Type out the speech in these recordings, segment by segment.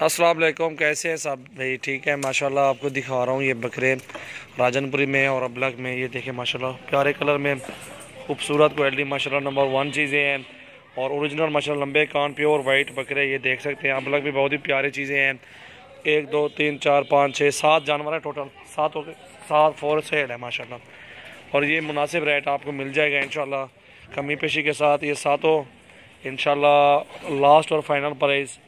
السلام علیکم، کیسے ہیں سب؟ بھائی ٹھیک ہے، ماشاءاللہ آپ کو دکھا رہا ہوں یہ بکرے راجن پوری میں اور ابلک میں، یہ دیکھیں ماشاءاللہ پیارے کلر میں خوبصورت کوالٹی، ماشاءاللہ نمبر ون چیزیں ہیں اور اوریجنل، ماشاءاللہ لمبے کان، پیور وائٹ بکرے، یہ دیکھ سکتے ہیں۔ ابلک بھی بہت ہی پیاری چیزیں ہیں۔ ایک، دو، تین، چار، پانچ، چھ، سات جانور ہیں ٹوٹل۔ سات ہو گئے، سات فور سیڈ ہے ماشاءاللہ۔ اور یہ مناسب ریٹ آپ کو مل جائے گا انشاءاللہ کمی پیشی کے ساتھ، یہ ساتوں انشاءاللہ لاسٹ اور فائنل پرائز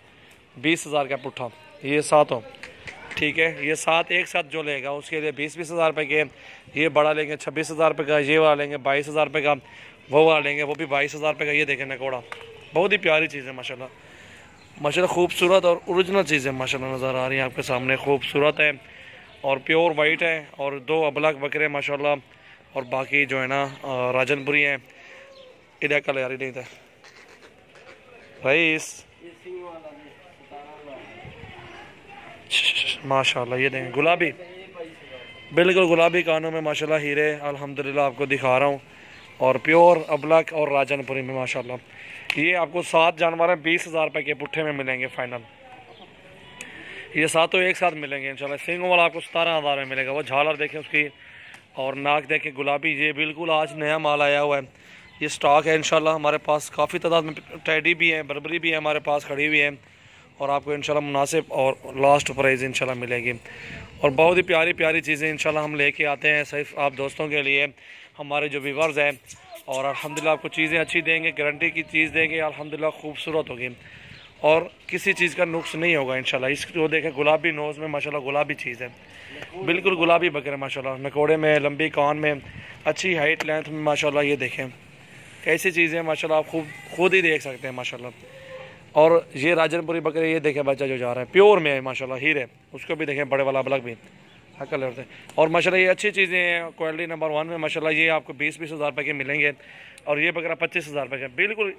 بیس ہزار کا پٹھا۔ یہ سات ہو ٹھیک ہے۔ یہ سات ایک ساتھ جو لے گا، اس کے لیے بیس بیس ہزار روپے کے۔ یہ بڑا لیں گے، چھبیس ہزار روپے کا۔ یہ والا لیں گے، بائیس ہزار روپے کا۔ وہ والا لیں گے، وہ بھی بائیس ہزار روپے کا۔ یہ دیکھیں نکوڑا۔ بہت ہی پیاری چیز ہے ماشاء اللہ ماشاء اللہ خوبصورت اور اوریجنل چیزیں ماشاء اللہ نظر آ رہی ہیں آپ کے سامنے۔ خوبصورت ہے اور پیور وائٹ ہے اور دو ابلک بکرے ماشاء اللہ اور باقی جو ہے نا راجن پوری ہیں۔ ادھر کل یاری نہیں تھا۔ رئیس ماشاءاللہ، یہ دیں گلابی۔ بالکل گلابی کانوں میں ماشاءاللہ ہیرے، الحمدللہ آپ کو دکھا رہا ہوں۔ اور پیور ابلک اور راجن پوری میں ماشاءاللہ۔ یہ آپ کو سات جانور بیس ہزار روپے کے پٹھے میں ملیں گے فائنل۔ یہ ساتوں ایک ساتھ ملیں گے انشاءاللہ۔ سنگوں والا آپ کو ستارہ ہزار میں ملے گا۔ وہ جھالر دیکھیں اس کی اور ناک دیکھیں گلابی۔ یہ بالکل آج نیا مال آیا ہوا ہے۔ یہ سٹاک ہے انشاءاللہ۔ ہمارے پاس کافی تعداد میں ٹیڈی بھی ہیں، بربری بھی ہیں، ہمارے پاس کھڑی ہوئی ہیں۔ اور آپ کو انشاءاللہ مناسب اور لاسٹ پرائز انشاءاللہ ملے گی۔ اور بہت ہی پیاری پیاری چیزیں انشاءاللہ ہم لے کے آتے ہیں صرف آپ دوستوں کے لیے، ہمارے جو ویورز ہیں۔ اور الحمدللہ آپ کو چیزیں اچھی دیں گے گارنٹی کی چیز دیں گے، الحمدللہ خوبصورت ہوگی۔ اور کسی چیز کا نقص نہیں ہوگا انشاءاللہ۔ اس کو دیکھیں، گلابی نوز میں ماشاءاللہ گلابی چیز ہے۔ بالکل گلابی بکرے ماشاءاللہ۔ نکوڑے میں، لمبی کان میں، اچھی ہائٹ لینتھ میں ماشاءاللہ یہ دیکھیں۔ کیسی چیزیں ماشاءاللہ، آپ خوب خود ہی دیکھ سکتے ہیں ماشاءاللہ۔ اور یہ راجن پوری بکرے، یہ دیکھیں بچہ جو جا رہا ہے، پیور میں ہے، ماشاءاللہ ہیرے، اس کو بھی دیکھیں، بڑے والا بلک بھی کلر سے۔ اور ماشاءاللہ یہ اچھی چیزیں ہیں، کوالٹی نمبر ون میں ماشاءاللہ یہ آپ کو بیس بیس ہزار روپے کے ملیں گے۔ اور یہ بکرا پچیس ہزار روپے کے۔ بالکل،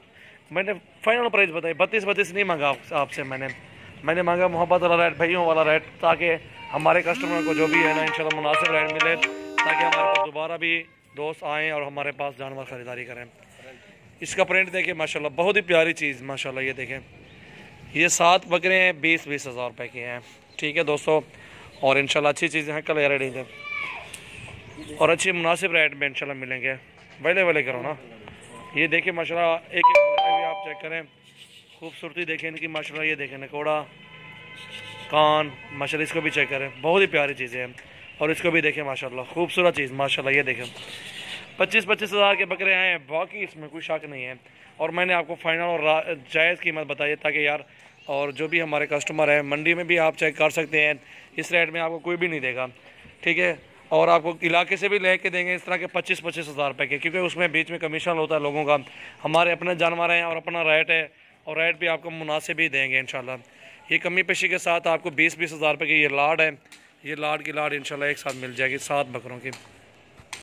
میں نے فائنل پرائز بتائی، بتیس بتیس نہیں مانگا آپ سے میں نے۔ میں نے مانگا محبت والا ریٹ، بھائیوں والا ریٹ، تاکہ ہمارے کسٹمر کو جو بھی ہے نا، انشاءاللہ مناسب ریٹ ملے، تاکہ ہمارے پاس دوبارہ بھی دوست آئیں اور ہمارے پاس جانور خریداری کریں۔ اس کا پرنٹ دیکھیں، ماشاءاللہ بہت ہی پیاری چیز، ماشاءاللہ یہ دیکھیں۔ یہ سات بکرے ہیں، بیس بیس ہزار روپے کے ہیں۔ ٹھیک ہے دوستو، اور انشاءاللہ اچھی چیزیں ہیں، کل ریڈی تھے اور اچھی مناسب ریٹ میں انشاءاللہ ملیں گے۔ ویلے ویلے کرو نا۔ یہ دیکھیں، ماشاءاللہ ایک ایک بھی آپ چیک کریں۔ خوبصورتی دیکھیں ان کی، ماشاءاللہ یہ دیکھیں، نکوڑا، کان، ماشاءاللہ اس کو بھی چیک کریں۔ بہت ہی پیاری چیزیں ہیں۔ اور اس کو بھی دیکھیں، ماشاءاللہ خوبصورت چیز، ماشاءاللہ یہ دیکھیں۔ پچیس پچیس ہزار کے بکرے ہیں، باقی اس میں کوئی شک نہیں ہے۔ اور میں نے آپ کو فائنل اور جائز قیمت بتائی تاکہ یار، اور جو بھی ہمارے کسٹمر ہیں، منڈی میں بھی آپ چیک کر سکتے ہیں۔ اس ریٹ میں آپ کو کوئی بھی نہیں دے گا۔ ٹھیک ہے؟ اور آپ کو علاقے سے بھی لے کے دیں گے اس طرح کے پچیس پچیس ہزار روپے کے، کیونکہ اس میں بیچ میں کمیشن ہوتا ہے لوگوں کا۔ ہمارے اپنے جانور ہیں اور اپنا ریٹ ہے، اور ریٹ بھی آپ کو مناسب ہی دیں گے انشاءاللہ۔ یہ کمی پیشی کے ساتھ آپ کو بیس بیس ہزار روپے کی یہ لاڈ ہے۔ یہ لاڈ کی لاڈ انشاءاللہ ایک ساتھ مل جائے گی، سات بکروں کی۔